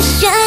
想